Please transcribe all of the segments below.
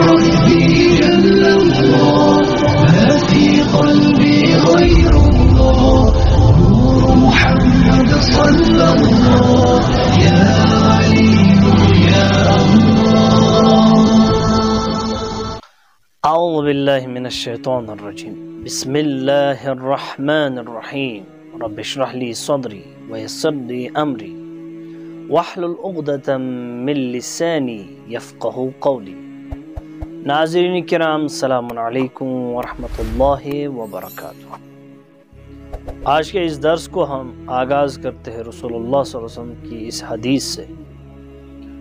الله في قلبي غير الله محمد صلى الله يا يا الله أعوذ بالله من الشيطان الرجيم. بسم الله الرحمن الرحيم. رب اشرح لي صدري ويسر لي أمري. واحلل عقدة من لساني يفقه قولي. ناظرین کرام، السلام علیکم ورحمۃ اللہ وبرکاتہ۔ آج کے اس درس کو ہم آغاز کرتے ہیں رسول اللہ صلی اللہ علیہ وسلم کی اس حدیث سے۔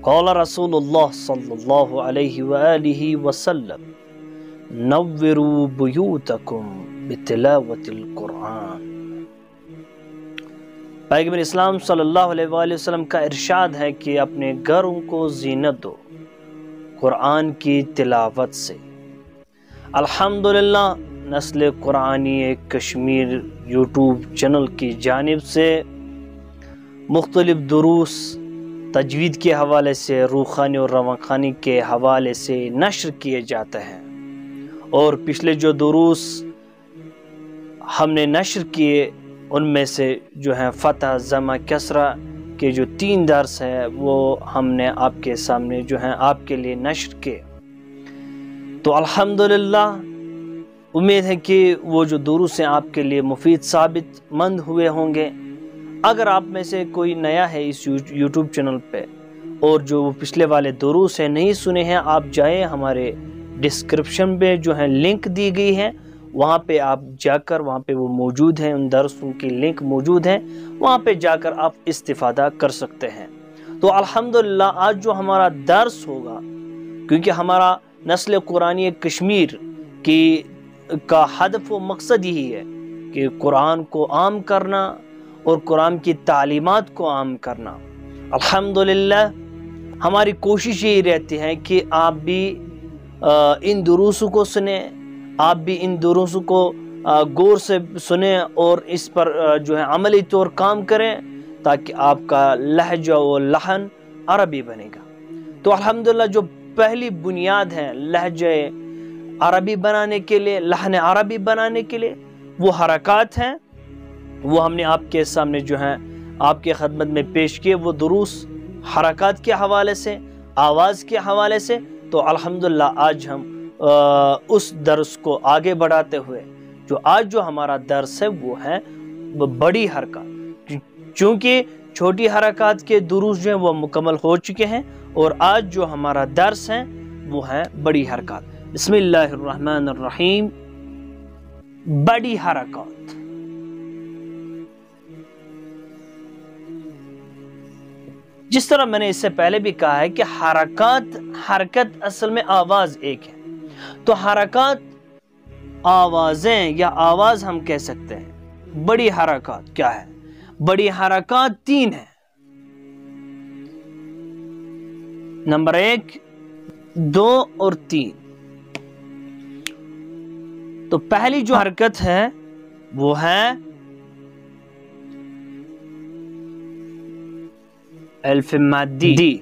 قول رسول اللہ صلی اللہ علیہ وآلہ وسلم، نوروا بیوتکم بتلاوت القرآن۔ پیغمبر اسلام صلی اللہ علیہ وآلہ وسلم کا ارشاد ہے کہ اپنے گھروں کو زینت دو۔ قرآن کی تلاوت سے۔ الحمدللہ، نسل قرآنی کشمیر یوٹیوب چینل کی جانب سے مختلف دروس تجوید کے حوالے سے روخانی اور رواخانی کے حوالے سے نشر کیے جاتے ہیں۔ اور پچھلے جو دروس ہم نے نشر کیے، ان میں سے جو ہیں فتح زمہ کسرہ کے جو تین درس ہے وہ ہم نے آپ کے سامنے جو ہیں، آپ کے لیے نشر کے۔ تو الحمدللہ، امید ہے کہ وہ جو دروس ہیں آپ کے لیے مفید، ثابت مند ہوئے ہوں گے۔ اگر آپ میں سے کوئی نیا ہے اس یوٹیوب چینل پہ، اور جو وہ پچھلے والے دروس ہیں، نہیں سنے ہیں، آپ جائیں ہمارے ڈسکرپشن میں جو ہیں، لنک دی گئی ہے وہاں پہ آپ جا کر وہاں پہ وہ موجود ہیں، ان درسوں کی لنک موجود ہیں، وہاں پہ جا کر آپ استفادہ کر سکتے ہیں۔ تو الحمدللہ، آج جو ہمارا درس ہوگا، کیونکہ ہمارا نسل قرآنی کشمیر کی کا ہدف و مقصد یہی ہے کہ قرآن کو عام کرنا اور قرآن کی تعلیمات کو عام کرنا۔ الحمدللہ، ہماری کوشش یہی رہتی ہے کہ آپ بھی ان دروسوں کو سنیں آپ بھی ان دروسوں کو غور سے سنیں اور اس پر جو ہے عملی طور کام کریں تاکہ آپ کا لہجہ و لحن عربی بنے گا۔ تو الحمدللہ جو پہلی بنیاد ہے لہجہ عربی بنانے کے لیے لحن عربی بنانے کے لیے، وہ حرکات ہیں۔ وہ ہم نے آپ کے سامنے جو ہیں، آپ کے خدمت میں پیش کیے، وہ دروس حرکات کے حوالے سے، آواز کے حوالے سے۔ تو الحمدللہ آج ہم اس درس کو آگے بڑھاتے ہوئے جو آج جو ہمارا درس ہے وہ ہے بڑی حرکات۔ چونکہ چھوٹی حرکات کے دروس جو ہیں وہ مکمل ہو چکے ہیں اور آج جو ہمارا درس ہے وہ ہے بڑی حرکات۔ بسم اللہ الرحمن الرحیم۔ بڑی حرکات۔ جس طرح میں نے اس سے پہلے بھی کہا ہے کہ حرکات، حرکت اصل میں آواز ایک ہے۔ تو حرکات آوازیں یا آواز ہم کہہ سکتے ہیں۔ بڑی حرکات کیا ہے؟ بڑی حرکات تین ہیں۔ نمبر ایک دو اور تین۔ تو پہلی جو حرکت ہے وہ ہے الف مادی۔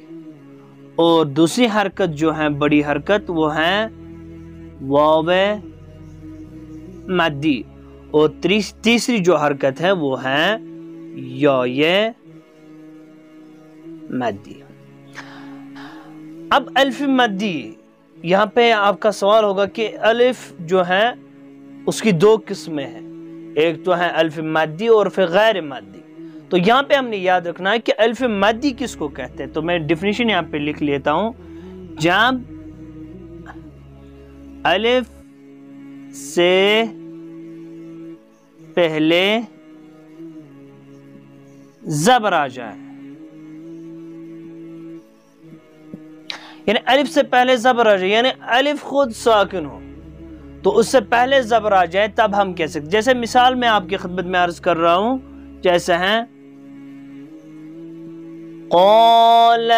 اور دوسری حرکت جو ہے بڑی حرکت وہ ہے واو مادی اور تیسری جو حرکت ہے وہ ہے یا مادی اب الف مادی یہاں پہ آپ کا سوال ہوگا کہ الف جو ہے اس کی دو قسمیں ہیں۔ ایک تو ہے الف مادی اور پھر غیر مادی تو یہاں پہ ہم نے یاد رکھنا ہے کہ الف مادی کس کو کہتے ہیں؟ تو میں ڈیفینیشن یہاں پہ لکھ لیتا ہوں۔ جب الف سے پہلے زبر آ جائے۔ یعنی الف سے پہلے زبر آ جائے یعنی الف خود ساکن ہو۔ تو اس سے پہلے زبر آ جائے، تب ہم کہہ سکتے جیسے مثال میں آپ کی خدمت میں عرض کر رہا ہوں، جیسے ہیں قول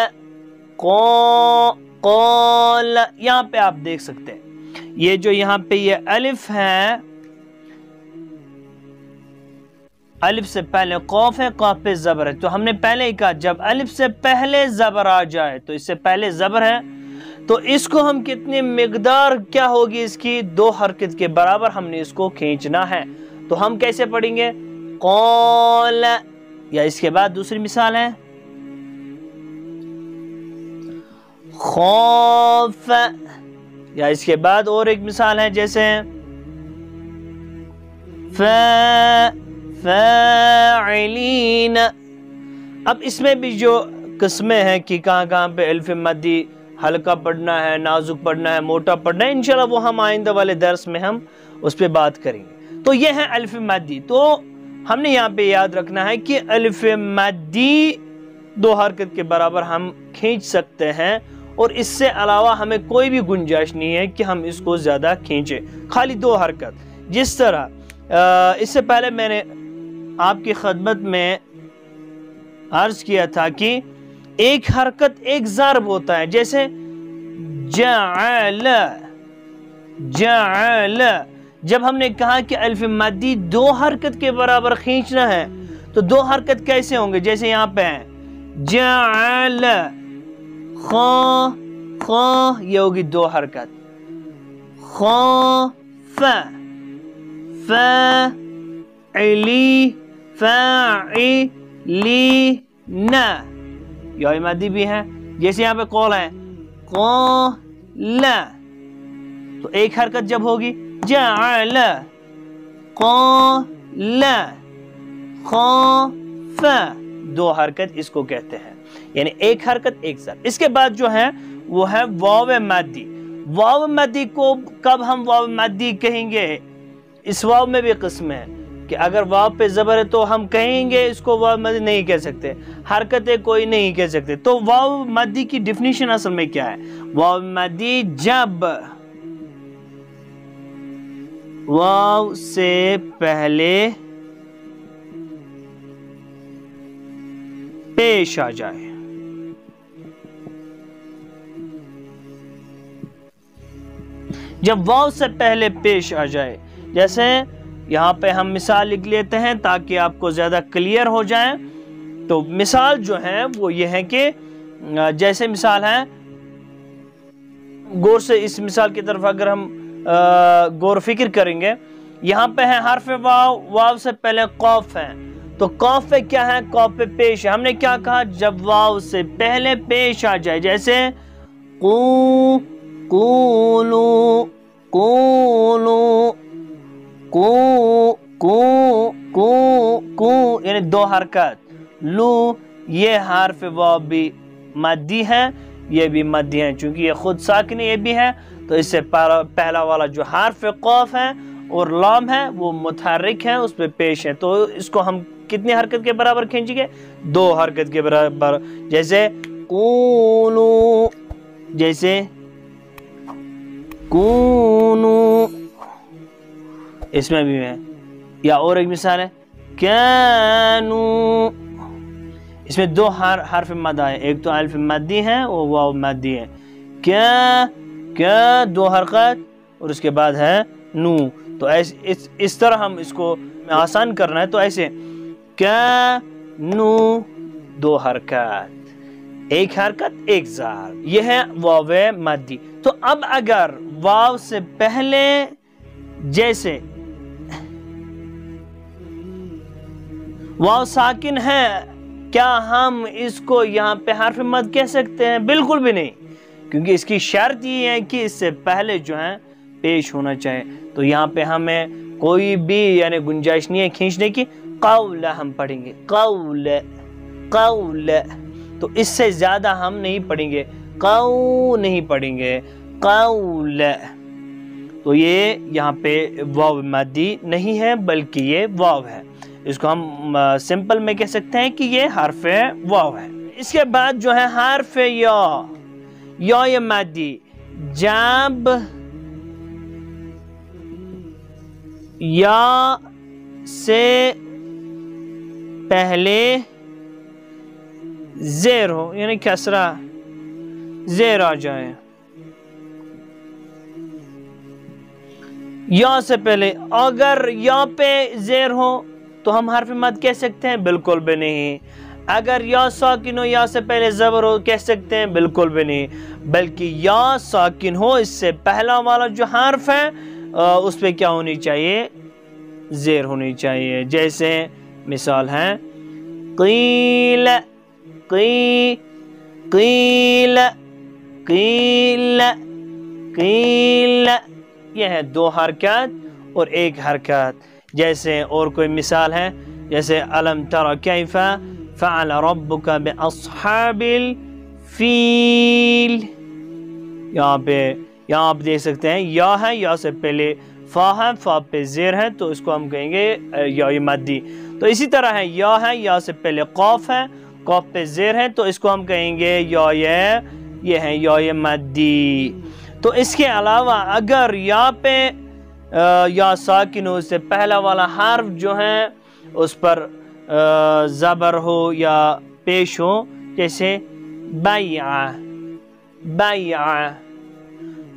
قول یہاں پہ آپ دیکھ سکتے ہیں۔ یہ جو یہاں پہ یہ الف ہے الف سے پہلے قوف ہے، قوف پہ زبر ہے۔ تو ہم نے پہلے ہی کہا، جب الف سے پہلے زبر آ جائے، تو اس سے پہلے زبر ہے۔ تو اس کو ہم کتنی مقدار، کیا ہوگی اس کی؟ دو حرکت کے برابر ہم نے اس کو کھینچنا ہے۔ تو ہم کیسے پڑھیں گے؟ قول یا اس کے بعد دوسری مثال ہے۔ خوف یا اس کے بعد اور ایک مثال ہے جیسے فاعلین۔ اب اس میں بھی جو قسمیں ہیں کہ کہاں کہاں پہ الف مدی ہلکا پڑھنا ہے، نازک پڑھنا ہے، موٹا پڑھنا ہے، انشاءاللہ وہ ہم آئندہ والے درس میں ہم اس پہ بات کریں گے۔ تو یہ ہے الف مدی۔ تو ہم نے یہاں پہ یاد رکھنا ہے کہ الف مدی دو حرکت کے برابر ہم کھینچ سکتے ہیں۔ اور اس سے علاوہ ہمیں کوئی بھی گنجائش نہیں ہے کہ ہم اس کو زیادہ کھینچیں۔ خالی دو حرکت۔ جس طرح اس سے پہلے میں نے آپ کی خدمت میں عرض کیا تھا کہ ایک حرکت ایک ضرب ہوتا ہے۔ جیسے، جعل جعل۔ جب ہم نے کہا کہ الف مادی دو حرکت کے برابر کھینچنا ہے، تو دو حرکت کیسے ہوں گے؟ جیسے یہاں پہ ہیں۔ جعل۔ خو خو یہ ہوگی دو حرکت۔ خو ف ف علی فعلی نا یا مادی بھی ہے جیسے یہاں پہ قول ہے قول تو ایک حرکت جب ہوگی جعل قول خوف دو حرکت اس کو کہتے ہیں۔ یعنی ایک حرکت ایک سر اس کے بعد جو ہے وہ ہے واو مادی واو مادی کو کب ہم واو مادی کہیں گے؟ اس واو میں بھی قسم ہے کہ اگر واو پہ زبر ہے تو ہم کہیں گے اس کو واو مدی نہیں کہہ سکتے۔ حرکتیں کوئی نہیں کہہ سکتے۔ تو واو مدی کی ڈیفینیشن اصل میں کیا ہے؟ واو مدی جب واو سے پہلے پیش آ جائے۔ جب واو سے پہلے پیش آ جائے، جیسے یہاں پہ ہم مثال لکھ لیتے ہیں تاکہ آپ کو زیادہ کلیئر ہو جائیں تو مثال جو ہے وہ یہ ہے کہ جیسے مثال ہے، غور سے اس مثال کی طرف اگر ہم غور فکر کریں گے، یہاں پہ ہے حرف واو واو سے پہلے قوف ہے۔ تو قوف پہ کیا ہے؟ قوف پہ پیش ہے۔ ہم نے کیا کہا؟ جب واو سے پہلے پیش آ جائے، جیسے قو، قولو قولو کو کو کو کو یعنی دو حرکت۔ لو، یہ حرف واو بھی مدی ہے، یہ بھی مدی ہے، چونکہ یہ خود ساکنی یہ بھی ہے۔ تو اس سے پہلا والا جو حرف قوف ہے اور لام ہے، وہ متحرک ہے، اس پہ پیش ہے۔ تو اس کو ہم کتنی حرکت کے برابر کھینچیں گے دو حرکت کے برابر۔ جیسے کونو جیسے کونو۔ اس میں بھی ہے یا اور ایک مثال ہے۔ کینو۔ اس میں دو حرف مد آئے ایک تو الف مدی ہے اور واو مدی ہے۔ کیا کیا دو حرکت؟ اور اس کے بعد ہے نو۔ تو ایسے اس, اس طرح ہم اس کو آسان کرنا ہے۔ تو ایسے کیا نو دو حرکت ایک حرکت، ایک زار یہ ہے واو مدی تو اب اگر واو سے پہلے جیسے واو ساکن ہے، کیا ہم اس کو یہاں پہ حرف مد کہہ سکتے ہیں؟ بالکل بھی نہیں۔ کیونکہ اس کی شرط یہ ہے کہ اس سے پہلے جو ہے پیش ہونا چاہے تو یہاں پہ ہمیں کوئی بھی یعنی گنجائش نہیں ہے کھینچنے کی۔ قول ہم پڑھیں گے۔ قول قول۔ تو اس سے زیادہ ہم نہیں پڑھیں گے۔ قو نہیں پڑھیں گے۔ قول۔ تو یہ یہاں پہ واو مادی نہیں ہے، بلکہ یہ واو ہے۔ اس کو ہم سمپل میں کہہ سکتے ہیں کہ یہ حرف واو ہے۔ اس کے بعد جو ہے حرف یا یا یہ مادی۔ جب یا سے پہلے زیر ہو یعنی کسرہ زیر آ جائے۔ یا سے پہلے اگر یا پہ زیر ہو تو ہم حرف مد کہہ سکتے ہیں، بالکل بھی نہیں۔ اگر یا ساکن ہو یا سے پہلے زبر ہو، کہہ سکتے ہیں، بالکل بھی نہیں۔ بلکہ یا ساکن ہو، اس سے پہلا والا جو حرف ہے اس پہ کیا ہونی چاہیے؟ زیر ہونی چاہیے۔ جیسے مثال ہے قیل قی قیل قیل قیل۔ یہ ہے دو حرکات اور ایک حرکات۔ جیسے اور کوئی مثال ہے، جیسے علم تر کیف فعل ربک باصحاب الفیل۔ یہاں پہ، یہاں آپ دیکھ سکتے ہیں، یا ہے، یا سے پہلے فا ہے فا پہ زیر ہے تو اس کو ہم کہیں گے یا مادی تو اسی طرح ہے یا ہے یا سے پہلے قوف ہے قوف پہ زیر ہے تو اس کو ہم کہیں گے یا یہ ہے یا مادی تو اس کے علاوہ اگر یا پہ یا ساکن ہو سے پہلا والا حرف جو ہے اس پر زبر ہو یا پیش ہو، جیسے بیعہ بیعہ۔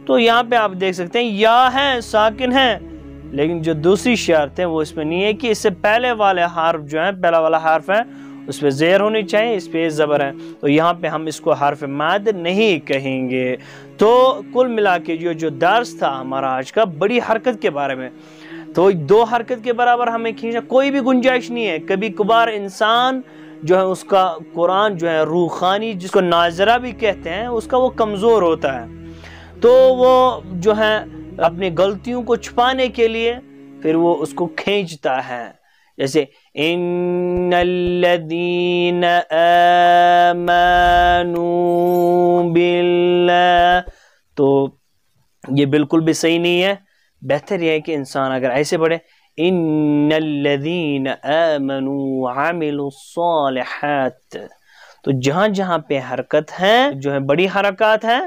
تو یہاں پہ آپ دیکھ سکتے ہیں، یا ہے ساکن ہے لیکن جو دوسری شرط ہے، وہ اس میں نہیں ہے کہ اس سے پہلے والے حرف جو ہیں، پہلا والا حرف ہے اس پہ زیر ہونی چاہیے، اس پہ زبر ہے تو یہاں پہ ہم اس کو حرف ماد نہیں کہیں گے۔ تو کل ملا کے جو جو درس تھا ہمارا آج کا، بڑی حرکت کے بارے میں۔ تو دو حرکت کے برابر ہمیں کھینچنا، کوئی بھی گنجائش نہیں ہے۔ کبھی کبھار انسان جو ہے، اس کا قرآن جو ہے، روحانی جس کو ناظرہ بھی کہتے ہیں، اس کا وہ کمزور ہوتا ہے۔ تو وہ جو ہے اپنی غلطیوں کو چھپانے کے لیے پھر وہ اس کو کھینچتا ہے۔ جیسے ان الذین آمنوا باللہ، تو یہ بالکل بھی صحیح نہیں ہے۔ بہتر یہ ہے کہ انسان اگر ایسے پڑھے ان الذین آمنوا وعملوا الصالحات، تو جہاں جہاں پہ حرکت ہے جو ہے بڑی حرکات ہیں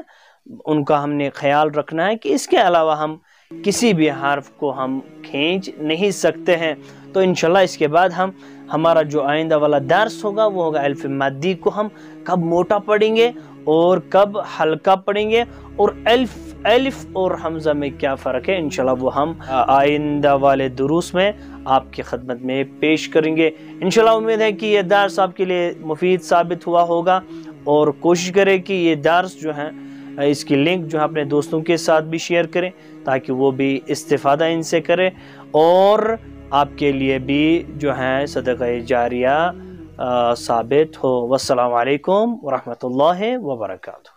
ان کا ہم نے خیال رکھنا ہے کہ اس کے علاوہ ہم کسی بھی حرف کو ہم کھینچ نہیں سکتے ہیں۔ تو انشاءاللہ اس کے بعد ہم ہمارا جو آئندہ والا درس ہوگا وہ ہوگا الف مادی کو ہم کب موٹا پڑھیں گے اور کب ہلکا پڑھیں گے اور الف الف اور حمزہ میں کیا فرق ہے؟ انشاءاللہ وہ ہم آئندہ والے دروس میں آپ کی خدمت میں پیش کریں گے۔ انشاءاللہ امید ہے کہ یہ درس آپ کے لیے مفید ثابت ہوا ہوگا اور کوشش کریں کہ یہ درس جو ہیں اس کی لنک جو ہے اپنے دوستوں کے ساتھ بھی شیئر کریں تاکہ وہ بھی استفادہ ان سے کرے اور آپ کے لیے بھی جو ہیں صدقہ جاریہ ثابت ہو۔ والسلام علیکم ورحمۃ اللہ وبرکاتہ۔